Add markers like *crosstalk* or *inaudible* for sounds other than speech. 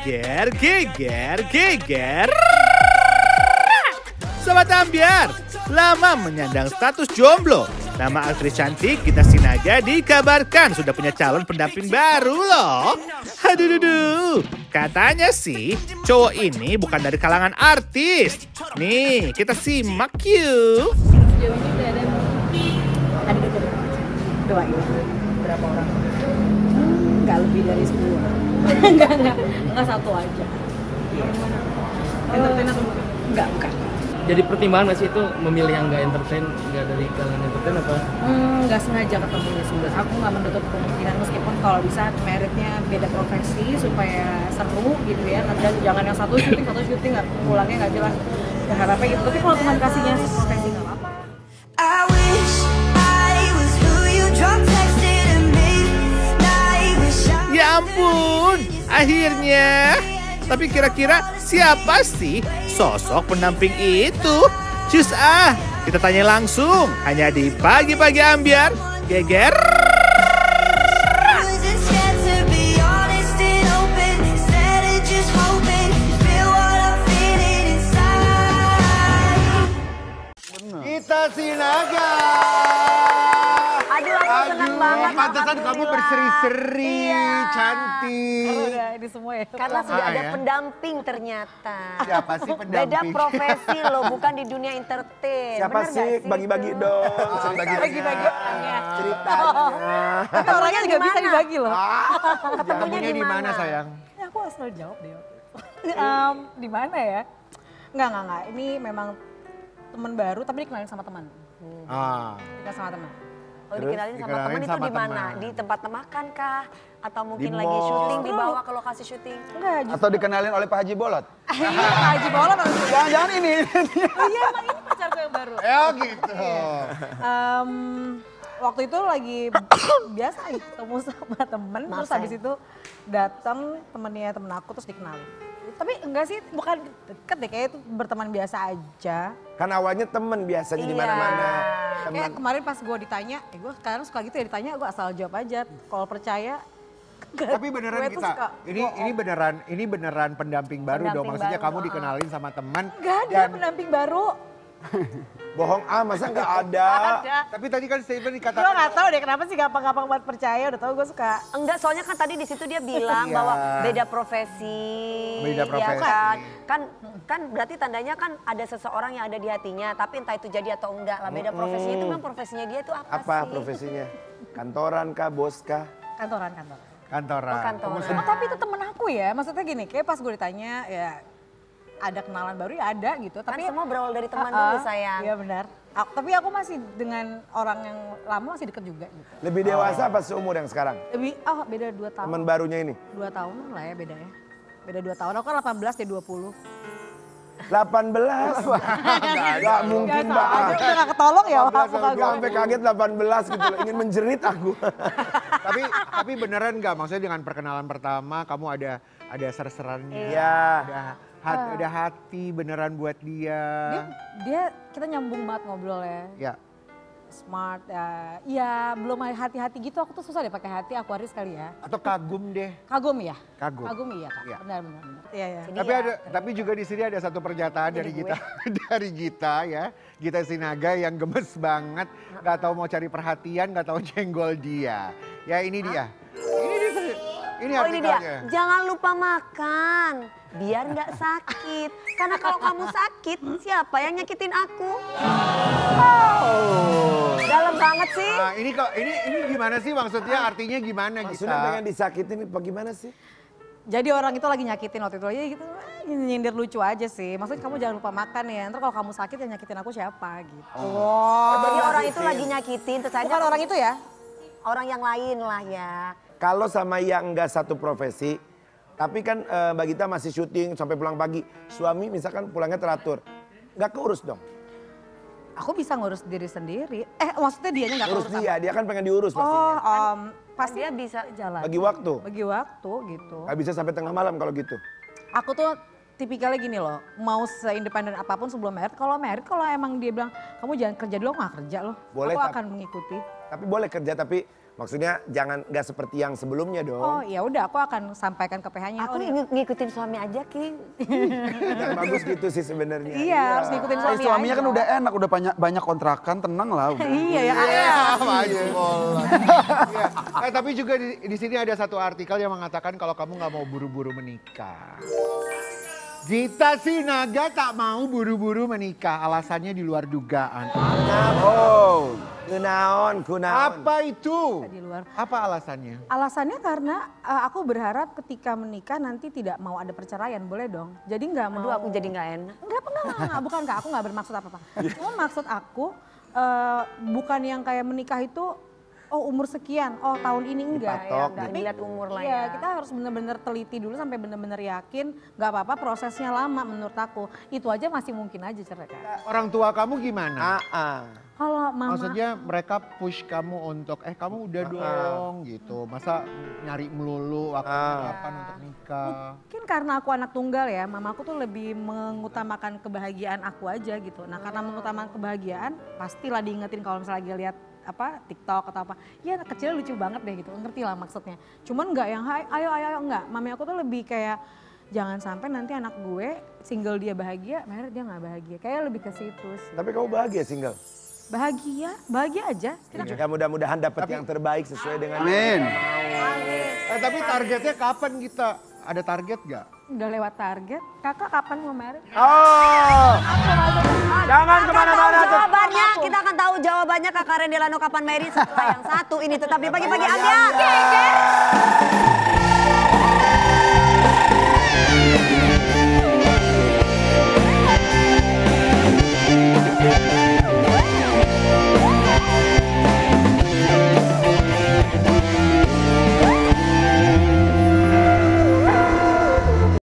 geger, geger, geger. Sobat Ambiar, lama menyandang status jomblo. Nama aktris cantik Gita Sinaga dikabarkan sudah punya calon pendamping baru loh. Aduh, duh, duh. Katanya sih cowok ini bukan dari kalangan artis. Nih, kita simak yuk. Berapa orang? Hmm, Nggak lebih dari sepuluh. Enggak enggak enggak satu aja. Entertain atau bukan? Enggak bukan. Jadi pertimbangan nggak sih itu memilih yang nggak entertain, nggak dari kalangan entertain apa? Hmm, nggak sengaja ketemunya sebenarnya. Aku nggak menutup kemungkinan meskipun kalau bisa meritnya beda profesi supaya seru gitu ya. Dan jangan yang satu syuting satu syuting nggak pulangnya nggak jelas. Berharapnya gitu. Tapi kalau teman kasihnya profesi nggak apa-apa. Ampun, akhirnya. Tapi kira-kira siapa sih sosok pendamping itu? Cus ah, kita tanya langsung. Hanya di pagi-pagi ambiar. Geger. Pantesan kamu berseri-seri, Iya. cantik. Udah ini semua ya. Karena sudah Ah, ada ya. pendamping ternyata. Siapa sih *laughs* pendamping? Beda profesi *laughs* loh, bukan di dunia entertain. Siapa Bener sih? Bagi-bagi dong. Bagi-bagi orangnya. Ceritanya. *laughs* Tapi orangnya juga bisa dibagi loh. Ketemunya di mana sayang? Ya, aku asal jawab deh. Em, di mana ya? Enggak, enggak, enggak. Ini memang teman baru tapi dikenalin sama teman. Ah, Dikenalin sama teman. Oh Terus dikenalin sama dikenalin temen itu sama di mana? Di tempat makan kah? Atau mungkin Di lagi mall. syuting dibawa ke lokasi syuting? Enggak, justru. Atau dikenalin oleh Pak Haji Bolot. *laughs* Iya, Pak Haji Bola maksudnya. *laughs* Jangan-jangan ini. Oh iya, emang ini pacarku yang baru. ya gitu. Em, waktu itu lagi *coughs* biasa ketemu sama temen, terus Marcel. habis itu datang temennya temen aku terus dikenalin. Tapi enggak sih, bukan deket deh, kayak itu berteman biasa aja. Kan awalnya temen biasanya di Iya. mana-mana. Temen. Kayak kemarin pas gue ditanya, eh gue sekarang suka gitu ya ditanya, gue asal jawab aja. Kalau percaya, *laughs* Tapi beneran gue kita, ini ini beneran ini beneran pendamping baru dong. Pendamping Maksudnya baru, kamu dikenalin sama teman. Enggak ada dan- pendamping baru. Bohong ah, masa nggak ada? *laughs* Ada. Tapi tadi kan statement Gue dikatakan gak tahu deh kenapa sih gampang-gampang buat percaya, udah tau gue suka. Enggak, soalnya kan tadi di situ dia bilang Iya. bahwa beda profesi. Beda ya profesi. kan? kan kan berarti tandanya kan ada seseorang yang ada di hatinya, tapi entah itu jadi atau enggak lah. Beda profesinya itu memang profesinya dia itu apa, Apa sih? profesinya? Kantoran kah, bos kah? Kantoran, kantoran. kantoran. Oh, kantoran. Oh, tapi itu temen aku ya, maksudnya gini, kayak pas gue ditanya ya ada kenalan baru ya ada gitu. Kan Tapi semua berawal dari teman Ah, dulu sayang. Iya benar. Aku- tapi aku masih dengan orang yang lama masih deket juga gitu. Lebih dewasa apa seumur yang sekarang? Lebih, oh beda 2 tahun. Teman barunya ini? Dua tahun lah ya beda ya. Beda 2 tahun, aku kan 18 dia 20. 18. Gak mungkin Gak aja banget. udah gak ketolong ya 18 muka gue gue. sampai kaget 18 gitu loh. Ingin menjerit aku. *laughs* tapi tapi beneran nggak? Maksudnya dengan perkenalan pertama kamu ada ada ser-serannya. Iya. Ada hati, ada hati beneran buat dia. Dia, dia kita nyambung banget ngobrol ya. Ya. Smart ya. Iya, belum hati-hati gitu aku tuh susah deh pakai hati Aquarius kali ya. Atau kagum deh. Kagum ya? Kagum. Kagum iya kak, Iya. benar benar. benar. Iya iya. Jadi Tapi ya, ada tapi juga di sini ada satu pernyataan dari gue. kita *laughs* dari Gita ya. Gita Sinaga yang gemes banget, nggak tahu mau cari perhatian, nggak tahu *laughs* jenggol dia. Ya ini. Ini dia. Ini Oh ini dia, jangan lupa makan biar nggak sakit. Karena kalau kamu sakit, siapa yang nyakitin aku? Dalam banget sih. Nah, ini kok ini ini gimana sih maksudnya? Artinya gimana Maksudnya Gita? pengen disakitin apa gimana sih? Jadi orang itu lagi nyakitin waktu itu aja gitu, eh, nyindir lucu aja sih. Maksudnya kamu jangan lupa makan ya, ntar kalau kamu sakit yang nyakitin aku siapa gitu. Oh. Jadi orang itu lagi nyakitin, terus Bukan akhirnya orang itu ya? orang yang lain lah ya. Kalau sama yang enggak satu profesi, tapi kan eh, Mbak Gita masih syuting sampai pulang pagi. Suami misalkan pulangnya teratur. Nggak keurus dong. Aku bisa ngurus diri sendiri. Eh maksudnya dianya nggak Urus ngurus dia, dia kan pengen diurus Oh, pastinya. om, Pas pasti dia bisa jalan. Bagi waktu. bagi waktu gitu. Nggak bisa sampai tengah malam kalau gitu. Aku tuh tipikalnya gini loh, mau seindependen apa pun sebelum merit, kalau merit kalau emang dia bilang kamu jangan kerja dulu, aku nggak kerja loh. Boleh, aku akan mengikuti. Tapi boleh kerja, tapi Maksudnya jangan nggak seperti yang sebelumnya dong. Oh ya udah aku akan sampaikan ke PH-nya. Aku oh, nih, ng- ngikutin suami aja, King. *laughs* Yang bagus gitu sih sebenarnya. iya harus ngikutin Eh, suami suaminya aja. kan udah enak, udah banyak banyak kontrakan, tenang lah. udah. iya ya. Iya, Majbola. Iya. Eh, tapi juga di, di sini ada satu artikel yang mengatakan kalau kamu nggak mau buru-buru menikah. Gita Sinaga tak mau buru-buru menikah, alasannya di luar dugaan. Oh, Kunaon, kunaon. Apa itu? Di luar. Apa alasannya? Alasannya karena uh, aku berharap ketika menikah nanti tidak mau ada perceraian, boleh dong. Jadi nggak mau. Aduh, aku jadi nggak enak. Enggak, enggak, enggak, enggak, bukan kak. Aku nggak bermaksud apa-apa. *laughs* Cuma maksud aku eh, bukan yang kayak menikah itu oh umur sekian, oh tahun ini enggak. Dipatok, nggak Tapi, dilihat umur lah iya, ya. kita harus benar-benar teliti dulu sampai benar-benar yakin. Nggak apa-apa prosesnya lama menurut aku. Itu aja masih mungkin aja cerai kak. Orang tua kamu gimana? Ah, ah. Kalau mama Maksudnya mereka push kamu untuk, eh kamu udah dong gitu. Masa nyari melulu waktunya Ah. kapan untuk nikah? Mungkin karena aku anak tunggal ya, mamaku tuh lebih mengutamakan kebahagiaan aku aja gitu. Nah karena mengutamakan kebahagiaan, pastilah diingetin kalau misalnya lagi lihat apa TikTok atau apa. Ya anak kecil lucu banget deh gitu, ngerti lah maksudnya. Cuman nggak yang "Hai, ayo ayo ayo enggak. Mami aku tuh lebih kayak jangan sampai nanti anak gue single dia bahagia, married dia nggak bahagia. Kayak lebih ke situ sih. Tapi kamu bahagia single? Bahagia, bahagia aja. Kita Ya mudah-mudahan dapat yang terbaik sesuai dengan amin. Eh tapi targetnya kapan kita? Ada target gak? udah lewat target. Kakak kapan mau married? Oh, jangan ke mana-mana. Kita akan tahu jawabannya Kakak Rendelano kapan married setelah yang satu ini. Tetap di pagi-pagi Ambiar.